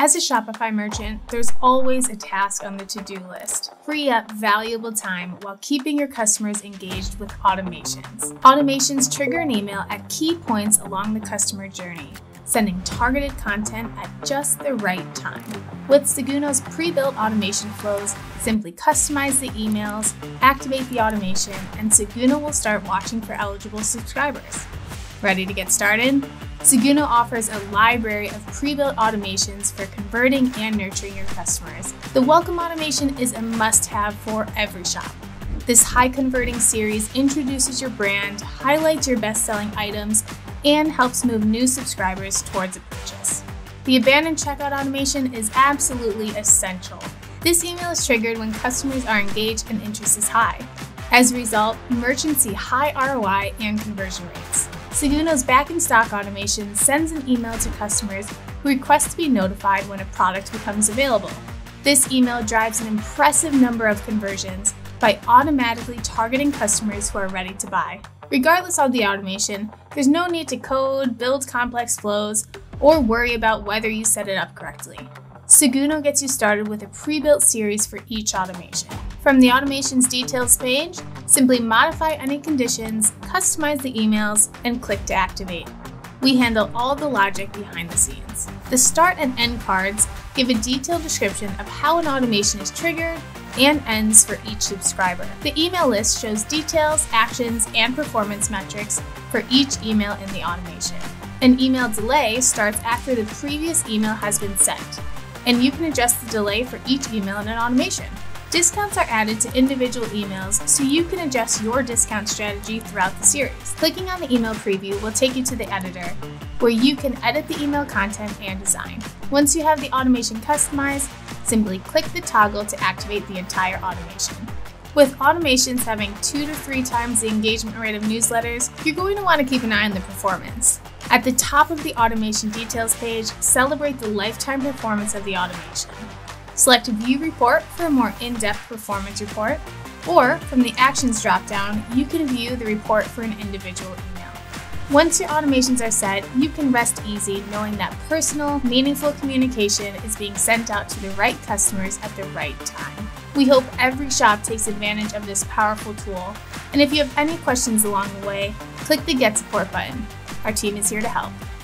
As a Shopify merchant, there's always a task on the to do list. Free up valuable time while keeping your customers engaged with automations. Automations trigger an email at key points along the customer journey, sending targeted content at just the right time. With Seguno's pre built automation flows, simply customize the emails, activate the automation, and Seguno will start watching for eligible subscribers. Ready to get started? Seguno offers a library of pre-built automations for converting and nurturing your customers. The Welcome automation is a must-have for every shop. This high converting series introduces your brand, highlights your best selling items, and helps move new subscribers towards a purchase. The abandoned checkout automation is absolutely essential. This email is triggered when customers are engaged and interest is high. As a result, merchants see high ROI and conversion rates. Seguno's back in stock automation sends an email to customers who request to be notified when a product becomes available. This email drives an impressive number of conversions by automatically targeting customers who are ready to buy. Regardless of the automation, there's no need to code, build complex flows, or worry about whether you set it up correctly. Seguno gets you started with a pre built series for each automation. From the automations details page, simply modify any conditions, customize the emails, and click to activate. We handle all the logic behind the scenes. The start and end cards give a detailed description of how an automation is triggered and ends for each subscriber. The email list shows details, actions, and performance metrics for each email in the automation. An email delay starts after the previous email has been sent, and you can adjust the delay for each email in an automation. Discounts are added to individual emails so you can adjust your discount strategy throughout the series. Clicking on the email preview will take you to the editor, where you can edit the email content and design. Once you have the automation customized, simply click the toggle to activate the entire automation. With automations having two to three times the engagement rate of newsletters, you're going to want to keep an eye on the performance. At the top of the automation details page, celebrate the lifetime performance of the automation. Select View Report for a more in-depth performance report, or from the Actions dropdown, you can view the report for an individual email. Once your automations are set, you can rest easy knowing that personal, meaningful communication is being sent out to the right customers at the right time. We hope every shop takes advantage of this powerful tool, and if you have any questions along the way, click the Get Support button. Our team is here to help.